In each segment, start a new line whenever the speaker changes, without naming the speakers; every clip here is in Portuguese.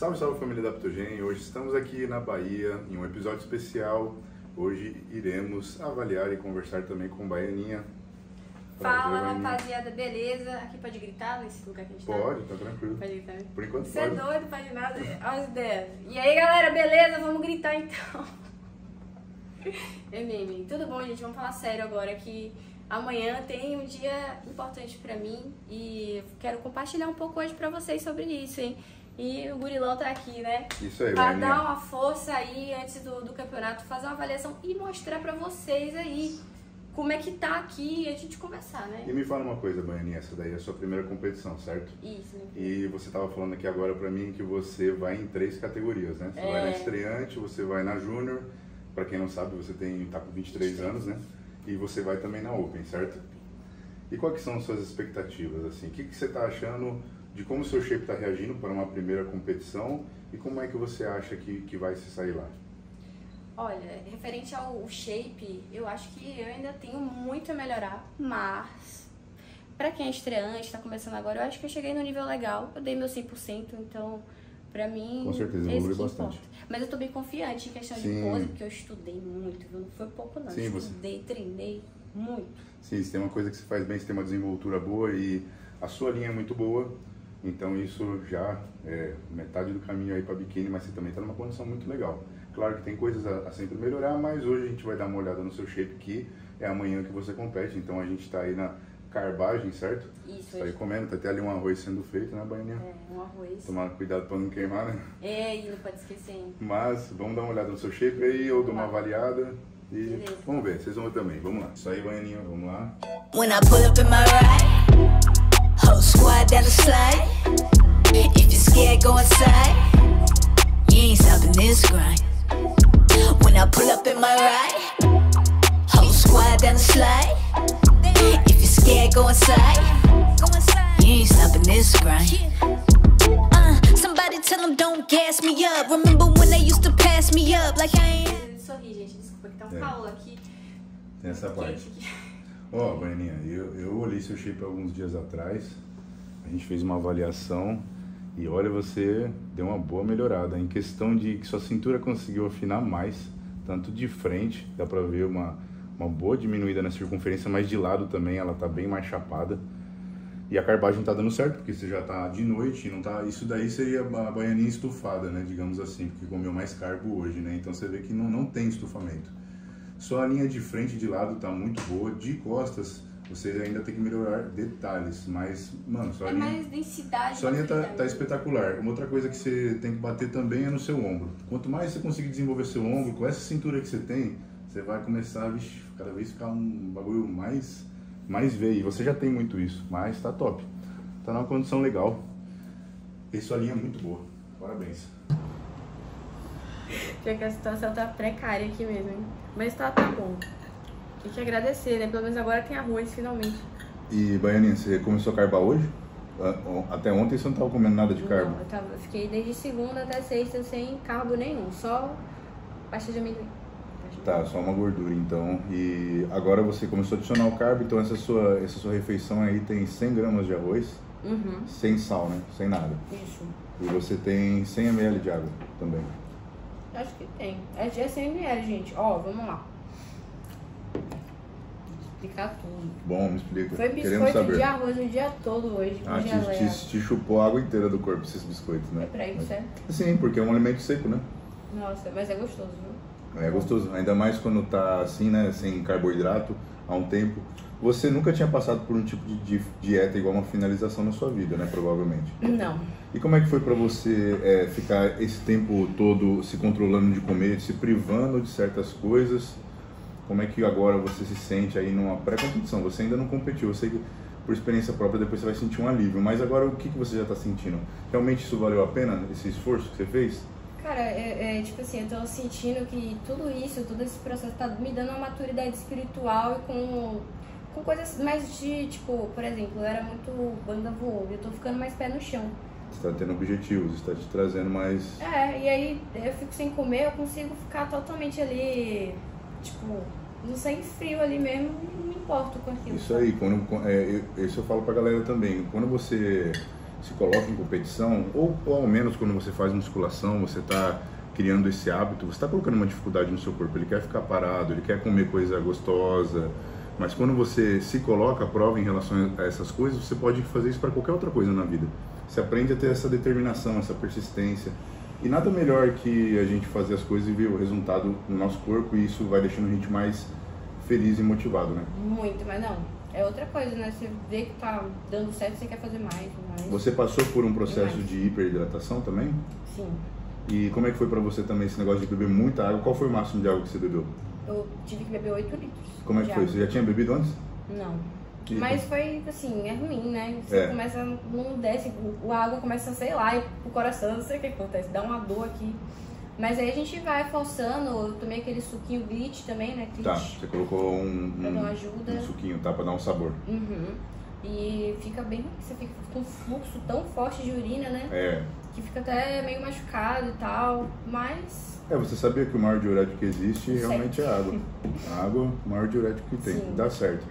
Salve, salve família da Aptogen. Hoje estamos aqui na Bahia em um episódio especial. Hoje iremos avaliar e conversar também com Baianinha.
Fala
Baianinha.
rapaziada, beleza? Aqui pode gritar nesse lugar que a gente
Pode, tá tranquilo.
tá? Pode gritar.
Por enquanto
Você é
pode.
doido, pode nada. Olha as ideias. E aí galera, beleza? Vamos gritar então. É meme. Tudo bom, gente? Vamos falar sério agora que amanhã tem um dia importante pra mim e quero compartilhar um pouco hoje pra vocês sobre isso, hein? E o Gurilão tá aqui, né?
Isso aí,
Pra dar uma força aí antes do, do campeonato, fazer uma avaliação e mostrar pra vocês aí como é que tá aqui e a gente conversar, né?
E me fala uma coisa, Baianinha, essa daí é a sua primeira competição, certo?
Isso, né?
E você tava falando aqui agora pra mim que você vai em três categorias, né? Você
É.
vai na estreante, você vai na júnior, pra quem não sabe, você tem tá com 23
23.
anos, né? E você vai também na Open, certo? E quais que são as suas expectativas, assim? O que, que você tá achando de como o seu shape tá reagindo para uma primeira competição e como é que você acha que, que vai se sair lá?
Olha, referente ao shape, eu acho que eu ainda tenho muito a melhorar, mas pra quem é estreante, tá começando agora, eu acho que eu cheguei no nível legal, eu dei meu 100%, então pra mim
Com certeza,
isso
evolui
que
bastante.
importa. Mas eu tô bem confiante em questão
Sim.
de pose, porque eu estudei muito, viu? não foi pouco não,
Sim,
eu
você-
estudei, treinei muito.
Sim, se tem uma coisa que você faz bem, você tem uma desenvoltura boa e a sua linha é muito boa, então isso já é metade do caminho aí para biquíni, mas você também está numa condição muito legal. Claro que tem coisas a, a sempre melhorar, mas hoje a gente vai dar uma olhada no seu shape que é amanhã que você compete, então a gente está aí na carbagem, certo?
Isso,
tá aí comendo, tá até ali um arroz sendo feito, né, Baianinha?
é um arroz.
Tomar cuidado para não queimar, né?
É, e não pode esquecer, hein?
Mas vamos dar uma olhada no seu shape aí, eu dou uma avaliada e
Beleza.
vamos ver, vocês vão ver também, vamos lá. Isso aí, Baianinha, vamos lá.
When I pull up in my ride, whole squad down the slide. If you're scared, go inside. You ain't stopping this grind. When I pull up in my ride, whole squad down the slide. If you're scared, go inside. You ain't stopping this grind. Uh, somebody tell them don't gas me up. Remember when they used to pass me up like I ain't.
Sorri, gente, desculpa que tá um
É.
calor aqui.
Tem essa parte. Ó, Baianinha, eu, eu olhei seu shape alguns dias atrás, a gente fez uma avaliação e olha, você deu uma boa melhorada. Em questão de que sua cintura conseguiu afinar mais, tanto de frente, dá pra ver uma, uma boa diminuída na circunferência, mas de lado também ela tá bem mais chapada. E a carbagem tá dando certo, porque você já tá de noite, não tá. Isso daí seria a baianinha estufada, né? Digamos assim, porque comeu mais carbo hoje, né? Então você vê que não, não tem estufamento. Só a linha de frente e de lado tá muito boa. De costas, você ainda tem que melhorar detalhes. Mas, mano, sua
É
linha.
mais densidade.
Sua linha tá, tá espetacular. Uma outra coisa que você tem que bater também é no seu ombro. Quanto mais você conseguir desenvolver seu ombro, com essa cintura que você tem, você vai começar a cada vez ficar um bagulho mais, mais veio. Você já tem muito isso, mas tá top. Tá numa condição legal. E sua linha é muito boa. Parabéns.
Pior que a situação tá precária aqui mesmo, hein? Mas tá, tá bom. Tem que agradecer, né? Pelo menos agora tem arroz, finalmente.
E, Baianinha, você começou a carbar hoje? Ah, Até ontem você não tava comendo nada de carbo.
Não, eu, tava, eu fiquei desde segunda até sexta sem carbo nenhum, só pasta de amendoim.
Tá, só uma gordura então. E agora você começou a adicionar o carbo, então essa sua, essa sua refeição aí tem 100 gramas de arroz,
Uhum,
sem sal, né? Sem nada.
isso.
E você tem 100 ml de água também.
Acho que tem. É de 100 ml, gente. Ó, vamos lá. Explicar tudo.
Bom, me explica.
Foi
Queremos
biscoito
saber.
de arroz o dia todo hoje,
Ah, te, te, te chupou a água inteira do corpo esses biscoitos, né?
É pra isso, é?
Sim, porque é um alimento seco, né?
Nossa, mas é gostoso, viu?
É gostoso, ainda mais quando tá assim, né? Sem carboidrato há um tempo. Você nunca tinha passado por um tipo de di- dieta igual uma finalização na sua vida, né? Provavelmente.
Não.
E como é que foi pra você é, ficar esse tempo todo se controlando de comer, se privando de certas coisas? Como é que agora você se sente aí numa pré-competição? Você ainda não competiu, eu sei que por experiência própria depois você vai sentir um alívio, mas agora o que, que você já está sentindo? Realmente isso valeu a pena, esse esforço que você fez?
Cara, é, é, tipo assim, eu tô sentindo que tudo isso, todo esse processo tá me dando uma maturidade espiritual e com, com coisas mais de, tipo, por exemplo, eu era muito banda voou, eu tô ficando mais pé no chão.
Você está tendo objetivos, está te trazendo mais...
É, e aí eu fico sem comer, eu consigo ficar totalmente ali, tipo, no sangue frio ali mesmo, não me importo com aquilo.
Isso aí, quando, é, eu- isso eu falo pra galera também. Quando você se coloca em competição, ou, ou ao menos quando você faz musculação, você está criando esse hábito, você está colocando uma dificuldade no seu corpo. Ele quer ficar parado, ele quer comer coisa gostosa. Mas quando você se coloca à prova em relação a essas coisas, você pode fazer isso para qualquer outra coisa na vida. Você aprende a ter essa determinação, essa persistência. E nada melhor que a gente fazer as coisas e ver o resultado no nosso corpo e isso vai deixando a gente mais feliz e motivado, né?
Muito, mas não. É outra coisa, né? Você vê que tá dando certo, você quer fazer mais, mais.
Você passou por um processo de hiperidratação também?
Sim.
E como é que foi pra você também esse negócio de beber muita água? Qual foi o máximo de água que você bebeu?
Eu tive que beber 8 litros.
Como é que foi?
água.
Você já tinha bebido antes?
Não.
E-
Mas foi assim, é ruim, né? Você
É.
começa, não desce, o- a água começa, sei lá, ir pro coração, não sei o que acontece, dá uma dor aqui. Mas aí a gente vai forçando, eu tomei aquele suquinho grit também, né? Grit.
Tá, você colocou um,
Pra
um,
ajuda.
um suquinho, tá? Pra dar um sabor.
Uhum. E fica bem, você fica com um fluxo tão forte de urina, né?
É.
Que fica até meio machucado e tal, mas
É, você sabia que o maior diurético que existe
Certo.
realmente é a água. A água, o maior diurético que tem.
Sim.
Dá certo.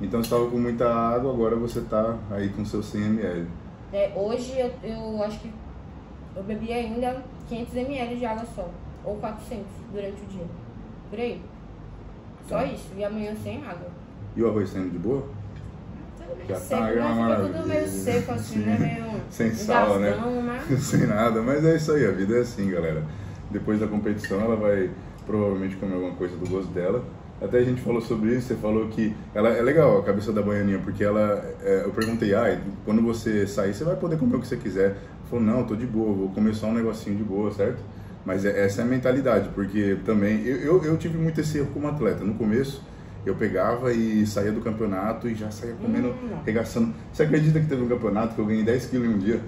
Então você estava com muita água, agora você tá aí com seus 100 ml.
é, hoje eu, eu acho que eu bebi ainda 500 ml de água só, ou 400 durante o dia. Por aí. Só
Tá.
isso. E amanhã sem água.
E o arroz saindo de boa? Já
seco,
tá, é uma
né? Fica tudo
maravilha.
meio seco assim, né? Meio
Sem sal, né?
gasgão, né?
Sem nada, mas é isso aí, a vida é assim, galera. Depois da competição, ela vai provavelmente comer alguma coisa do gosto dela. Até a gente falou sobre isso, você falou que ela é legal a cabeça da baianinha, porque ela, é, eu perguntei, ah, quando você sair, você vai poder comer o que você quiser. Ela falou, não, tô de boa, vou comer só um negocinho de boa, certo? Mas é- essa é a mentalidade, porque também, eu, eu, eu tive muito esse erro como atleta. No começo, eu pegava e saía do campeonato e já saía comendo,
Hum.
regaçando. Você acredita que teve um campeonato que eu ganhei 10 quilos em um dia?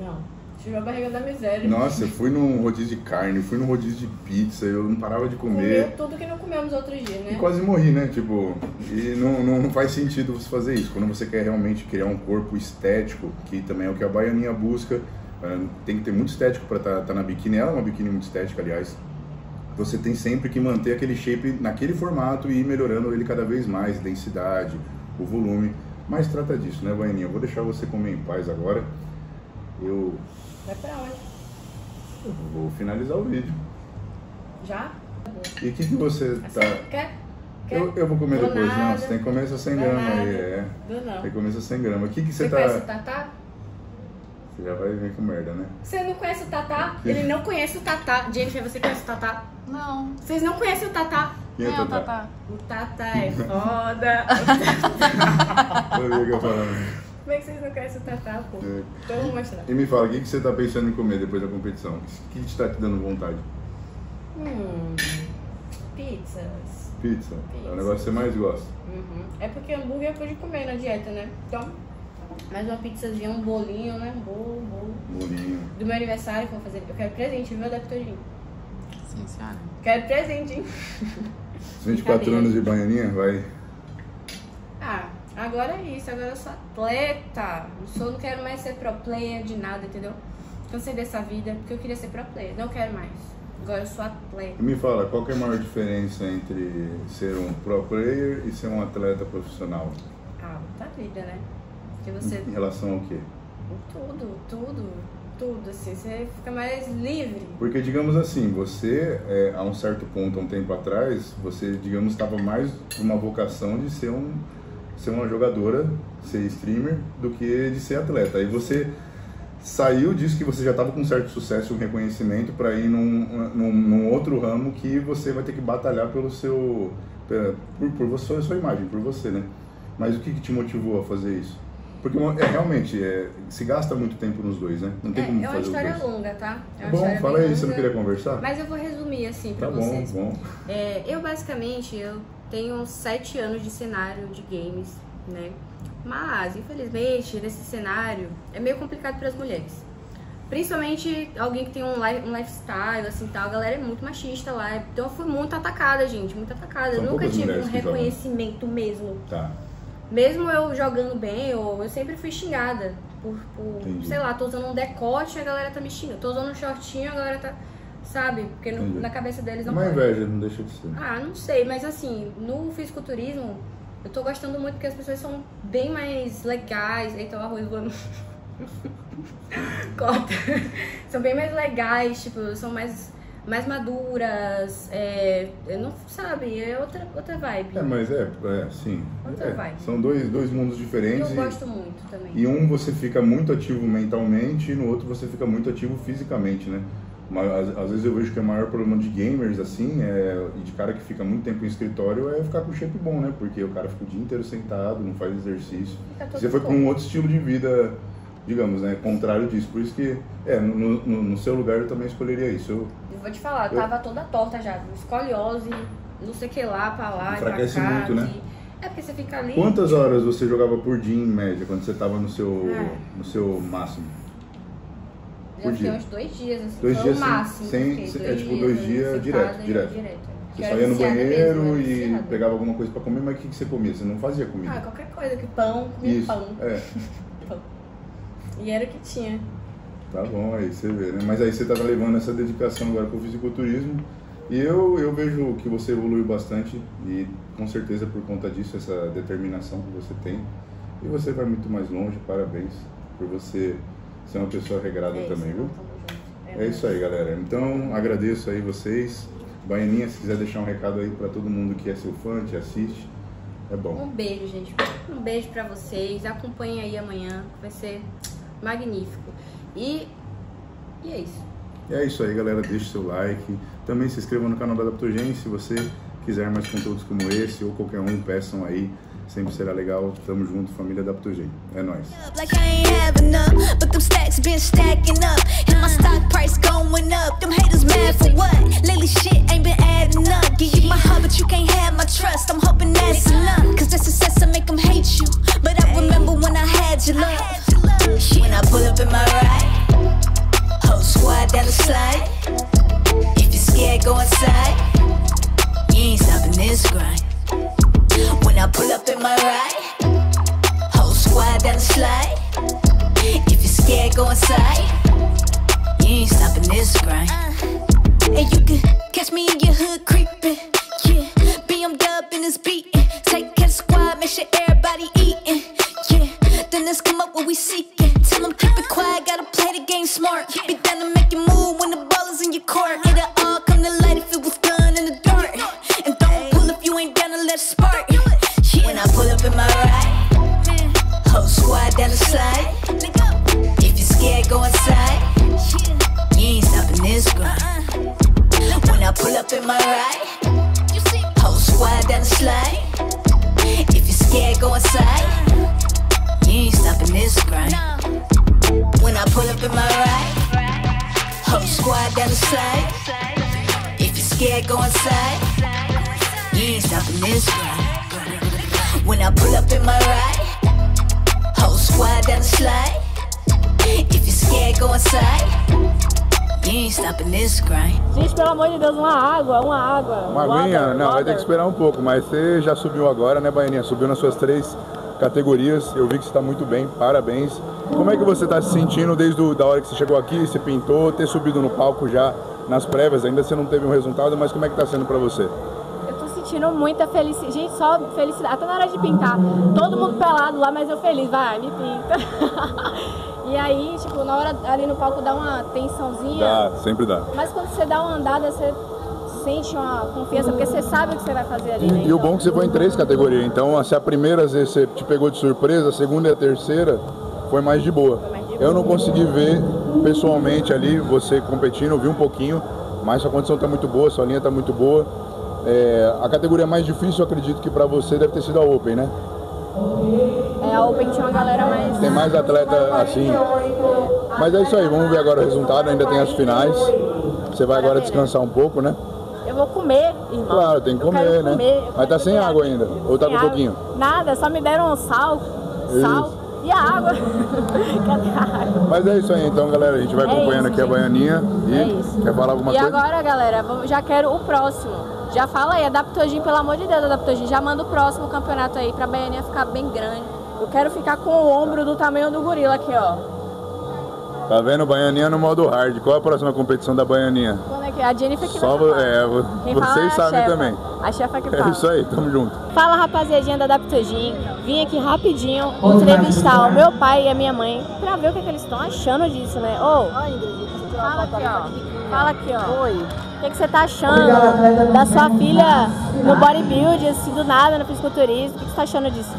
Não. Tive a barriga da miséria.
Nossa, eu fui num rodízio de carne, fui num rodízio de pizza, eu não parava de
Comeu
comer.
tudo que não comeu nos outros dias,
E
né?
quase morri, né? Tipo, e não, não, não faz sentido você fazer isso. Quando você quer realmente criar um corpo estético, que também é o que a baianinha busca, eh, tem que ter muito estético para estar tá, tá na biquíni. Ela é uma biquíni muito estética, aliás. Você tem sempre que manter aquele shape naquele formato e ir melhorando ele cada vez mais, densidade, o volume. Mas trata disso, né, baianinha? Eu vou deixar você comer em paz agora. Eu
Vai pra onde?
eu vou finalizar o vídeo.
Já?
E o que, que você tá.
Quer? Quer?
Eu, eu vou comer
Do
depois, não.
nada.
Você tem que comer essa 100
Do
gramas aí, é.
Do não.
Tem que comer essa 100 gramas. O que, que você
Você
tá.
Tatá?
Você já vai vir com merda, né?
Você não conhece o Tatá? Ele não conhece o Tatá. Jennifer, você conhece o Tatá?
Não.
Vocês não conhecem o Tatá?
Quem é
Não,
Tatá?
O Tatá é foda.
Eu vi que eu falando.
Como é que vocês não conhecem o Tatá, pô?
É.
Então eu vou mostrar.
E me fala, o que, que você tá pensando em comer depois da competição? O que, que te tá te dando vontade?
Hum, pizzas.
Pizza. É o
Pizza.
negócio que você mais gosta.
Uhum. É porque hambúrguer eu pude comer na dieta, né? Então, mais uma pizzazinha, um bolinho, né? Um bolo, um bolo.
Bolinho.
Do meu aniversário que eu vou fazer. Eu quero presente, viu, Adaptorinho?
Sim, senhora.
Quero presente, hein?
24
Brincadeira.
anos de baianinha, vai.
Ah, agora é isso, agora eu sou atleta. Não, sou, não quero mais ser pro player de nada, entendeu? Cansei dessa vida porque eu queria ser pro player, não quero mais. Agora eu sou atleta.
Me fala, qual que é a maior diferença entre ser um pro player e ser um atleta profissional?
Ah, muita vida, né? Porque você.
Em relação ao quê?
Tudo, tudo, tudo, assim, você fica mais livre.
Porque, digamos assim, você, é, a um certo ponto, há um tempo atrás, você, digamos, estava mais uma vocação de ser, um, ser uma jogadora, ser streamer, do que de ser atleta. Aí você saiu disso que você já estava com um certo sucesso e um reconhecimento para ir num, num, num outro ramo que você vai ter que batalhar pelo seu... Por, por você, sua imagem, por você, né? Mas o que, que te motivou a fazer isso? Porque é, realmente, é, se gasta muito tempo nos dois, né? Não tem
É,
como
é uma
fazer
história longa, tá? É uma
Bom, fala aí, você não
longa,
queria conversar?
Mas eu vou resumir assim pra
Tá bom,
vocês.
bom.
É, eu basicamente eu tenho sete anos de cenário de games, né? Mas infelizmente nesse cenário é meio complicado para as mulheres. Principalmente alguém que tem um, li- um lifestyle, assim tal, a galera é muito machista lá. Então eu fui muito atacada, gente, muito atacada.
São
eu nunca tive um
que jogam.
reconhecimento mesmo.
Tá.
Mesmo eu jogando bem, eu, eu sempre fui xingada. Por, por sei lá, tô usando um decote a galera tá me xingando. Tô usando um shortinho, a galera tá. Sabe? Porque no- na cabeça deles não
Uma
pode.
inveja, não deixa de ser.
Ah, não sei, mas assim, no fisiculturismo, eu tô gostando muito porque as pessoas são bem mais legais. Eita, o arroz voando. Corta. São bem mais legais, tipo, são mais, mais maduras. É, não sabe, é outra, outra vibe.
É, mas é, é sim.
Outra
É,
vibe.
são dois, dois mundos diferentes.
Eu
e-
gosto muito também.
E um você fica muito ativo mentalmente e no outro você fica muito ativo fisicamente, né? Mas, às, vezes eu vejo que o maior problema de gamers, assim, é, e de cara que fica muito tempo em escritório é ficar com shape bom, né? Porque o cara fica o dia inteiro sentado, não faz exercício. Você foi para um outro estilo de vida, digamos, né? Contrário disso. Por isso que, é, no, no, no seu lugar eu também escolheria isso. Eu,
Eu vou te falar, eu tava toda torta já. Escoliose, não sei o que lá, pra lá, e pra
Enfraquece
cá.
muito, né?
É porque você fica ali.
quantas horas você jogava por dia em média, quando você estava no seu,
É.
no seu máximo?
Já
por dia?
uns dois dias, assim.
Dois dias
o
sem-
máximo.
sem-
fiquei
sem- é tipo dois dias direto,
e
direto.
direto.
Você só ia no banheiro
mesmo, era
e
viciada.
pegava alguma coisa pra comer, mas o que, que você comia? Você não fazia comida.
Ah, qualquer coisa, que pão, comia
Isso,
pão.
é.
E era o que tinha.
Tá bom, aí você vê, né? Mas aí você tava levando essa dedicação agora pro fisiculturismo e eu, eu vejo que você evoluiu bastante e com certeza por conta disso, essa determinação que você tem. E você vai muito mais longe, parabéns por você ser uma pessoa regrada
É isso,
também, viu?
tamo junto.
É isso aí, galera. Então, agradeço aí vocês. Baianinha, se quiser deixar um recado aí pra todo mundo que é seu fã, te assiste, é bom.
Um beijo, gente. Um beijo pra vocês. Acompanhem aí amanhã. Vai ser magnífico. E, e é isso.
E é isso aí, galera. Deixe seu like. Também se inscreva no canal da Adaptogen se você quiser mais conteúdos como esse ou qualquer um, peçam aí. Sempre será legal. Tamo junto, família Adaptogen. É nóis.
Like I ain't have enough, but them stacks been stacking up. And my stock price going up. Them haters mad for what? Lately shit ain't been adding up. Give you my heart, but you can't have my trust. I'm hoping that's enough. Cause the success will make them hate you. But I remember when I had your love. When I pull up in my ride, whole squad down the slide. If you're scared, go inside. You ain't stopping this grind. When I pull up in my ride. Whole squad down the slide. If you're scared, go inside. You ain't stopping this grind. Uh, and you can catch me in your hood If you're scared, go inside. You ain't stopping this grind. When I pull up in my ride, whole squad down the slide. If you're scared, go inside. You ain't stopping this grind.
Gente, pelo amor de Deus, uma água, uma água.
Uma aguinha?
Water,
Não, vai ter
water.
que esperar um pouco, mas você já subiu agora, né, Baianinha? Subiu nas suas três categorias. Eu vi que você está muito bem, parabéns. Como é que você está se sentindo desde o- da hora que você chegou aqui, se pintou, ter subido no palco já nas prévias? Ainda você não teve um resultado, mas como é que tá sendo pra você?
Eu tô sentindo muita felicidade. Gente, só felicidade. Até na hora de pintar. Todo mundo pelado lá, mas eu feliz. Vai, me pinta. e aí, tipo, na hora ali no palco dá uma tensãozinha.
Dá, sempre dá.
Mas quando você dá uma andada, você sente uma confiança, porque você sabe o que você vai fazer ali. né?
E, e o
Então,
bom é que você foi em três categorias, então se a primeira às vezes você te pegou de surpresa, a segunda e a terceira foi mais de boa.
mais de
Eu não consegui ver pessoalmente ali você competindo, eu vi um pouquinho, mas sua condição está muito boa, sua linha está muito boa. É, a categoria mais difícil, eu acredito que para você deve ter sido a Open, né?
É, a Open tinha uma galera mais.
Tem mais atleta assim. Mas é isso aí, vamos ver agora o resultado, ainda tem as finais. Você vai agora descansar um pouco, né?
Eu vou comer, irmão.
Claro, tem que comer, né?
comer, eu
Mas tá sem água ainda, ou tá com
água.
pouquinho?
Nada, só me deram sal, sal
Isso.
E a água. Cadê a água?
Mas é isso aí então, galera. A gente vai
É
acompanhando
isso,
aqui a
gente.
Baianinha. E
É isso.
quer falar alguma
e
coisa?
agora, galera, já quero o próximo. Já fala aí, Adaptogin, pelo amor de Deus, Adaptogin. Já manda o próximo campeonato aí pra Baianinha ficar bem grande. Eu quero ficar com o ombro do tamanho do gorila aqui, ó.
Tá vendo? Baianinha no modo hard. Qual é a próxima competição da Baianinha?
É a Jennifer que
Só
vai falar.
é,
Quem é
vocês
a
sabem
chefa.
também.
A chefa que
É
fala.
isso aí, tamo junto.
Fala rapaziadinha da Adaptogin, vim aqui rapidinho entrevistar o meu pai e a minha mãe pra ver o que, é que eles estão achando disso, né? Ô, fala aqui, ó. Fala aqui, ó. Oi. O que, que você tá achando da sua filha no bodybuilding, assim, do nada, no fisiculturismo? O que, que você tá achando disso?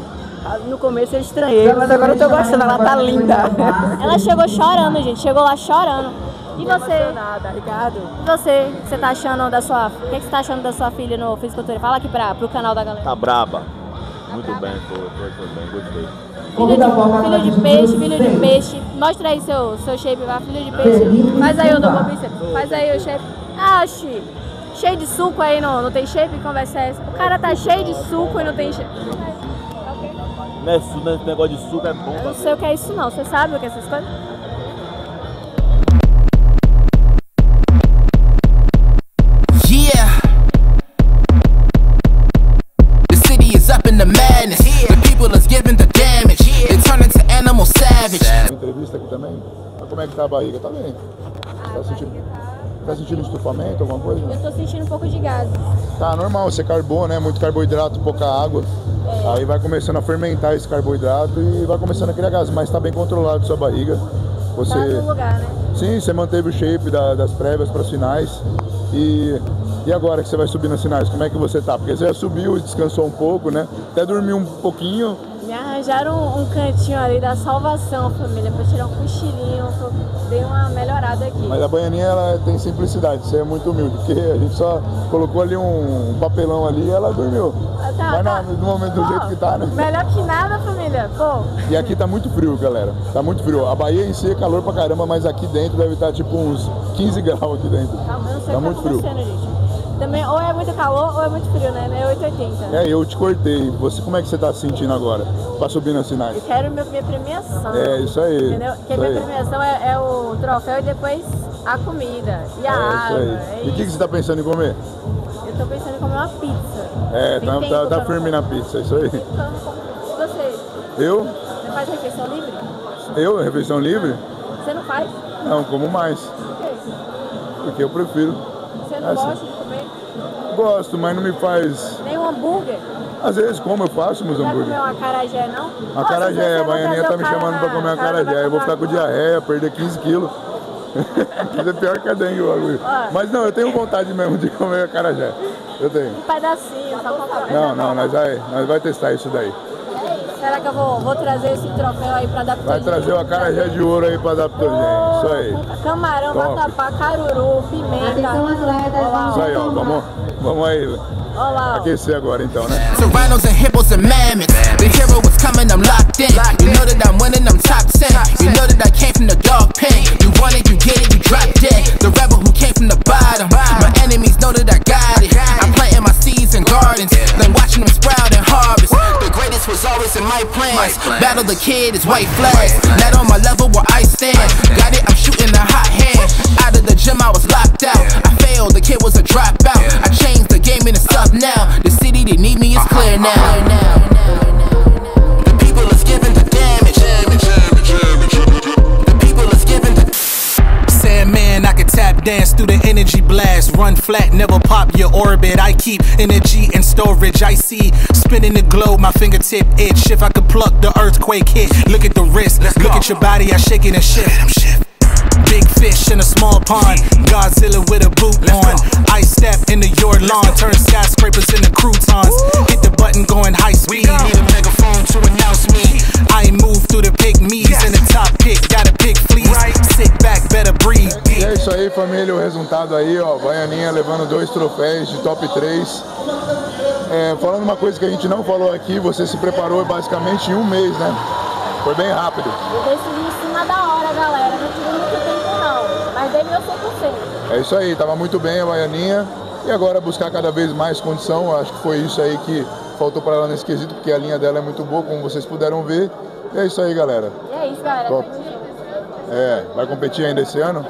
No começo eu estranhei, mas agora eu tô gostando, ela tá linda.
Ela chegou chorando, gente. Chegou lá chorando. E você?
Nada, Ricardo.
E você? O que você tá achando da sua. O que, que você tá achando da sua filha no fisiculturismo? Fala aqui pra, pro canal da galera.
Tá braba. Muito bem, tô, tô, tô bem, gostei.
Filho de, filho de peixe, filho de peixe. Mostra aí seu, seu shape lá, filho de peixe. Faz aí o double bíceps. Faz aí o shape. Ah, Oxi. Cheio de suco aí, não, não tem shape? Conversa é essa? O cara tá cheio de suco e não tem shape.
Não é não é- Esse negócio de suco é bom,
Eu não sei o que é isso não. Você sabe o que é essas coisas?
Como é que tá a barriga? Tá bem. Tá sentindo, tá sentindo estufamento, alguma coisa?
Eu tô sentindo um pouco de gases.
Tá normal, você carbou, né? Muito carboidrato, pouca água. Aí vai começando a fermentar esse carboidrato e vai começando a criar gás, mas tá bem controlado sua barriga. Você,
Tá no lugar, né?
sim, você manteve o shape da- das prévias para as finais. E, e agora que você vai subir nas finais, como é que você tá? Porque você já subiu e descansou um pouco, né? Até dormiu um pouquinho.
Me arranjaram um, um cantinho ali da salvação, família, pra tirar um cochilinho. Dei uma melhorada aqui.
Mas a baianinha ela tem simplicidade, você é muito humilde, porque a gente só colocou ali um, papelão ali e ela dormiu.
Ah, tá,
Mas
tá.
no momento do
Pô,
jeito que tá, né?
Melhor que nada, família. Pô,
E aqui tá muito frio, galera. Tá muito frio. A Bahia em si é calor pra caramba, mas aqui dentro deve estar tipo uns 15 graus aqui dentro.
tá,
Tá
tá
muito frio.
gente. Também, ou é muito calor ou é muito frio, né? É 880.
É, eu te cortei. Você, como é que você tá se sentindo agora? Pra subir nas finais?
Eu quero meu- minha premiação.
É, isso aí.
Entendeu? Porque minha
aí.
premiação é, é o troféu e depois a comida e a
É
água.
isso aí.
É
E o que, que você tá pensando em comer?
Eu tô pensando em comer uma pizza.
É,
Tem
tá, tá, tá firme na pizza, isso aí.
E você?
Eu?
Você faz refeição livre?
Eu, refeição livre?
Você não faz?
Não, como mais.
Por quê?
Porque eu prefiro.
Você não
sim.
gosta de comer
Gosto, mas não me faz.
nem um hambúrguer?
Às vezes como eu faço meus
Não vai comer
hambúrgueres.
uma acarajé, não?
Uma
Nossa,
carajé,
você
a baianinha tá me chamando pra
na-
comer uma
o cara vai
carajé. Eu vou ficar com diarreia, perder 15 quilos. Isso é pior que a dengue o bagulho. Mas não, eu tenho vontade mesmo de comer a carajé. Eu tenho.
Um pedacinho, só pra
Não, não, nós vai, nós vai testar isso daí.
Será que eu vou, vou trazer esse troféu aí pra dar pro
Vai trazer uma carajé de ouro aí pra dar pro gente. Isso aí.
Camarão,
Top.
vatapá, caruru, pimenta. Olha lá,
Isso aí, ó. Vamos, vamos aí.
Olha lá. ó.
Aquecer agora então, né?
To rhinos and hippos and mammoths. The hero is coming, I'm locked in. You know that I'm winning, I'm top 10. You know that I came from the dog pen. Want it, you get it, you drop dead. The rebel who came from the bottom. My enemies know that I got it. I'm planting my seeds in gardens, then watching them sprout and harvest. The greatest was always in my plans. Battle the kid is white flags. Not on my level where I stand. Got it, I'm shooting a hot hand. Out of the gym, I was locked out. I failed, the kid was a dropout. I changed the game and it's up now. The city they need me is clear now.
Dance through the energy blast. Run flat, never pop your orbit. I keep energy in storage. I see spinning the globe, my fingertip itch. If I could pluck the earthquake hit, look at the wrist, look at your body, I shake it and shift. Big fish in a small pond, Godzilla with a boot on. I step into your lawn, turn skyscrapers into croutons. Hit the button going high speed. Need a megaphone to announce me. I move through the pygmies in the top pick, got a big
isso aí, família. O resultado aí, ó. Baianinha levando dois troféus de top 3. É, falando uma coisa que a gente não falou aqui, você se preparou basicamente em um mês, né? Foi bem rápido.
Eu decidi em cima da hora, galera. Não tive muito tempo, não. Mas dei meu 100%.
É isso aí, tava muito bem a Baianinha. E agora buscar cada vez mais condição. Acho que foi isso aí que faltou para ela nesse quesito, porque a linha dela é muito boa, como vocês puderam ver. E é isso aí, galera.
E é isso, galera.
Top. É, vai competir ainda esse ano?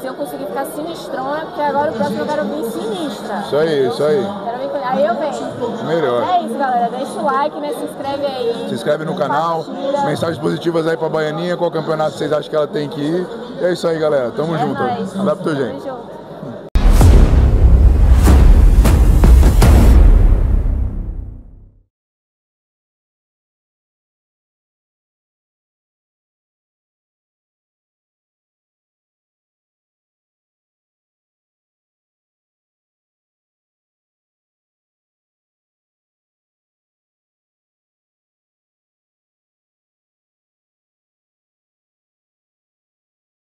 Se eu conseguir ficar sinistrona, porque agora o próximo eu quero vir sinistra.
Isso aí, isso aí.
Vir. Aí eu venho.
Melhor.
É isso, galera. Deixa o like, né? Se inscreve aí.
Se inscreve no canal. Mensagens positivas aí pra Baianinha. Qual campeonato vocês acham que ela tem que ir? E é isso aí, galera. Tamo
É
junto.
nóis.
Adaptou,
Tamo
gente.
junto.